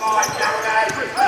Come on, Jackie.